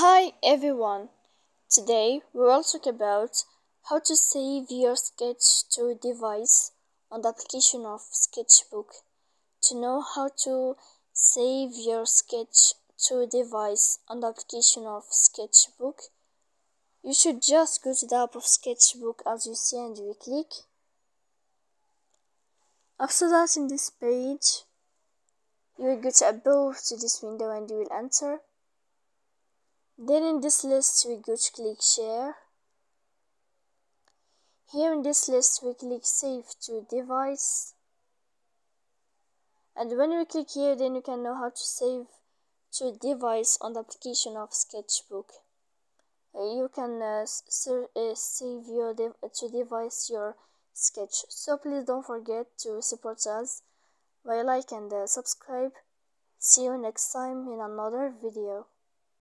Hi everyone! Today we will talk about how to save your sketch to device on the application of Sketchbook. To know how to save your sketch to device on the application of Sketchbook, you should just go to the app of Sketchbook as you see and you click. After that in this page, you will go to above to this window and you will enter then in this list we go to click share. Here in this list we click save to device. And when you click here then you can know how to save to device on the application of sketchbook. Uh, you can uh, uh, save your dev to device your sketch. So please don't forget to support us by like and uh, subscribe. See you next time in another video